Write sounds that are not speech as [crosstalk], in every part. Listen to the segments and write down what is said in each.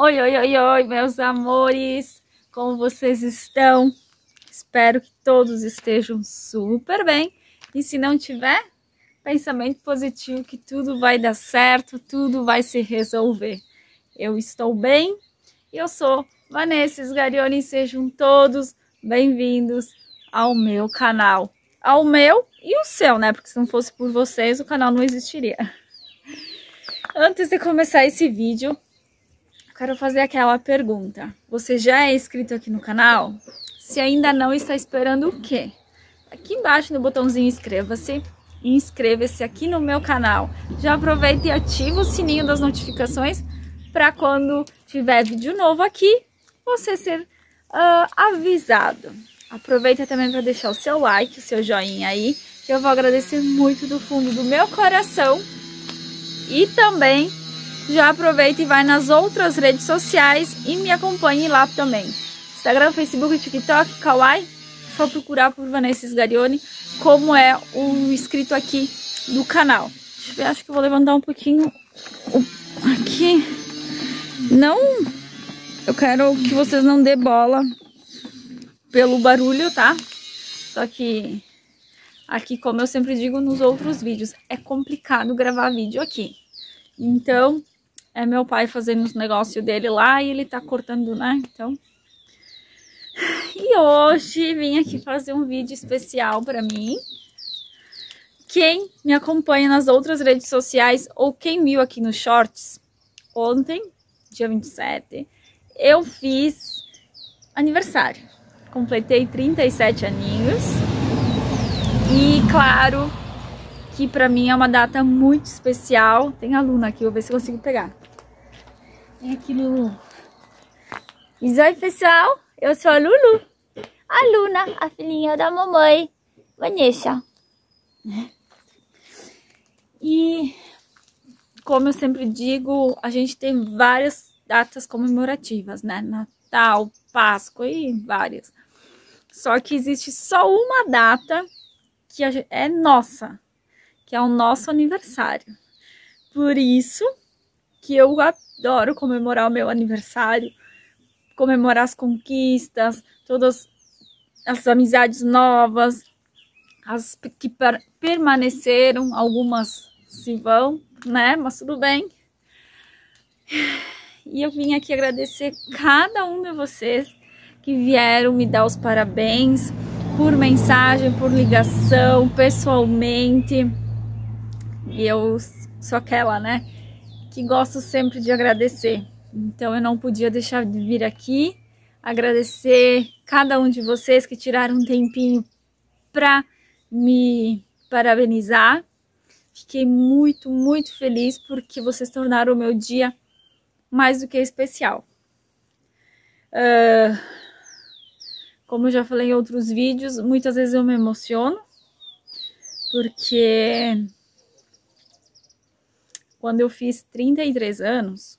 Oi, oi, oi, oi, meus amores! Como vocês estão? Espero que todos estejam super bem. E se não tiver, pensamento positivo que tudo vai dar certo, tudo vai se resolver. Eu estou bem. Eu sou Vanessa Sgarioni. Sejam todos bem-vindos ao meu canal. Ao meu e o seu, né? Porque se não fosse por vocês, o canal não existiria. [laughs] Antes de começar esse vídeo, quero fazer aquela pergunta. Você já é inscrito aqui no canal? Se ainda não, está esperando o quê? Aqui embaixo no botãozinho inscreva-se e inscreva-se aqui no meu canal. Já aproveita e ativa o sininho das notificações para quando tiver vídeo novo aqui, você ser uh, avisado. Aproveita também para deixar o seu like, o seu joinha aí, que eu vou agradecer muito do fundo do meu coração. E também já aproveita e vai nas outras redes sociais e me acompanhe lá também. Instagram, Facebook, TikTok, Kawaii. Só procurar por Vanessa Sgarioni, como é o escrito aqui do canal. Deixa eu ver, acho que vou levantar um pouquinho aqui. Não, eu quero que vocês não dê bola pelo barulho, tá? Só que aqui, como eu sempre digo nos outros vídeos, é complicado gravar vídeo aqui. Então, é meu pai fazendo os negócios dele lá e ele tá cortando, né? Então. E hoje vim aqui fazer um vídeo especial para mim. Quem me acompanha nas outras redes sociais ou quem viu aqui nos shorts, ontem, dia 27, eu fiz aniversário. Completei 37 aninhos. E claro que para mim é uma data muito especial. Tem aluna aqui, vou ver se consigo pegar. Vem aqui, Lulu. E oi, pessoal. Eu sou a Lulu. A Luna, a filhinha da mamãe. Vanessa. E, como eu sempre digo, a gente tem várias datas comemorativas, né? Natal, Páscoa e várias. Só que existe só uma data que é nossa, que é o nosso aniversário. Por isso que eu adoro comemorar o meu aniversário, comemorar as conquistas, todas as amizades novas, as que per permaneceram, algumas se vão, né? Mas tudo bem. [sighs] E eu vim aqui agradecer cada um de vocês que vieram me dar os parabéns por mensagem, por ligação, pessoalmente. E eu sou aquela, né? Que gosto sempre de agradecer. Então eu não podia deixar de vir aqui agradecer cada um de vocês que tiraram um tempinho para me parabenizar. Fiquei muito, muito feliz porque vocês tornaram o meu dia mais do que especial. Uh, como eu já falei em outros vídeos, muitas vezes eu me emociono porque quando eu fiz 33 anos,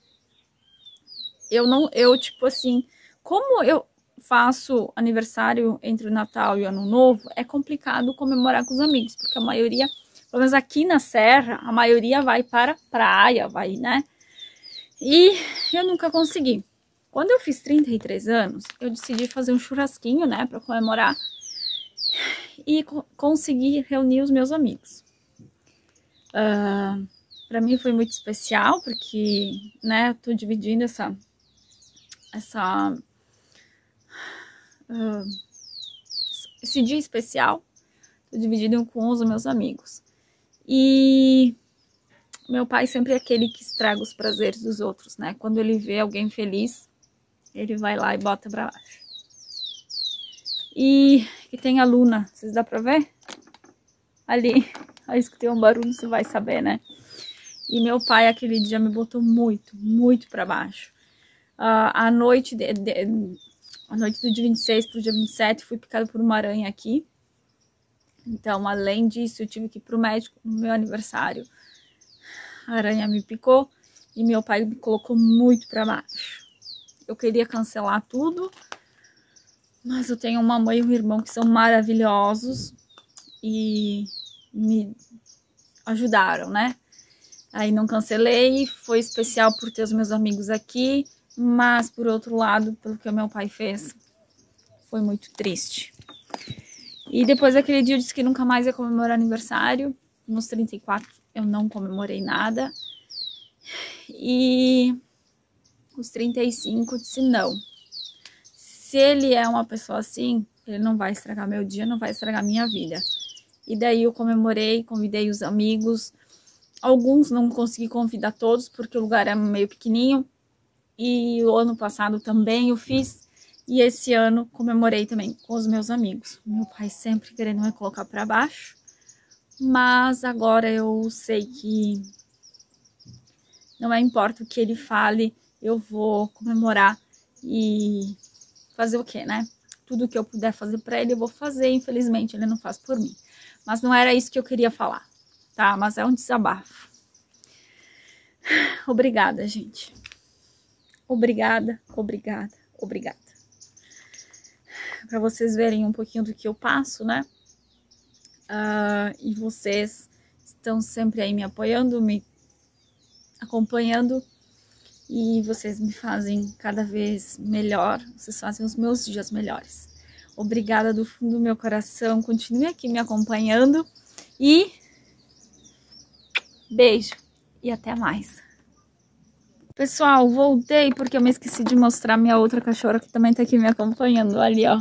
eu não, eu tipo assim, como eu faço aniversário entre o Natal e o Ano Novo, é complicado comemorar com os amigos, porque a maioria, pelo menos aqui na Serra, a maioria vai para praia, vai, né? E eu nunca consegui. Quando eu fiz 33 anos, eu decidi fazer um churrasquinho, né, para comemorar e co consegui reunir os meus amigos. Uh, para mim foi muito especial, porque, né, tô dividindo essa, essa, uh, esse dia especial, tô dividindo com os meus amigos. E meu pai sempre é aquele que estraga os prazeres dos outros, né? Quando ele vê alguém feliz, ele vai lá e bota pra baixo. E, e tem a Luna, vocês dá pra ver? Ali, [laughs] aí escutei um barulho, você vai saber, né? E meu pai aquele dia me botou muito, muito para baixo. Uh, a noite de, de, a noite do dia 26 pro dia 27 fui picada por uma aranha aqui. Então, além disso, eu tive que ir pro médico no meu aniversário. A aranha me picou e meu pai me colocou muito para baixo. Eu queria cancelar tudo, mas eu tenho uma mãe e um irmão que são maravilhosos e me ajudaram, né? Aí não cancelei, foi especial por ter os meus amigos aqui, Mas, por outro lado, pelo que o meu pai fez, foi muito triste. E depois daquele dia eu disse que nunca mais ia comemorar aniversário. Nos 34 eu não comemorei nada. E os 35 disse não. Se ele é uma pessoa assim, ele não vai estragar meu dia, não vai estragar minha vida. E daí eu comemorei, convidei os amigos. Alguns não consegui convidar todos porque o lugar é meio pequenininho. E o ano passado também eu fiz. E esse ano comemorei também com os meus amigos. Meu pai sempre querendo me colocar para baixo. Mas agora eu sei que não importa o que ele fale, eu vou comemorar e fazer o que, né? Tudo que eu puder fazer para ele, eu vou fazer. Infelizmente, ele não faz por mim. Mas não era isso que eu queria falar, tá? Mas é um desabafo. Obrigada, gente. Obrigada, obrigada, obrigada. Para vocês verem um pouquinho do que eu passo, né? Uh, e vocês estão sempre aí me apoiando, me acompanhando e vocês me fazem cada vez melhor, vocês fazem os meus dias melhores. Obrigada do fundo do meu coração, continue aqui me acompanhando e beijo e até mais. Pessoal, voltei porque eu me esqueci de mostrar minha outra cachorra que também tá aqui me acompanhando ali, ó.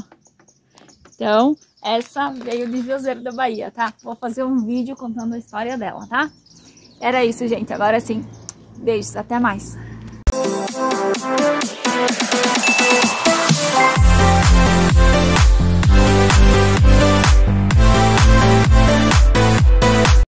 Então, essa veio de Juazeiro da Bahia, tá? Vou fazer um vídeo contando a história dela, tá? Era isso, gente. Agora sim, beijos, até mais.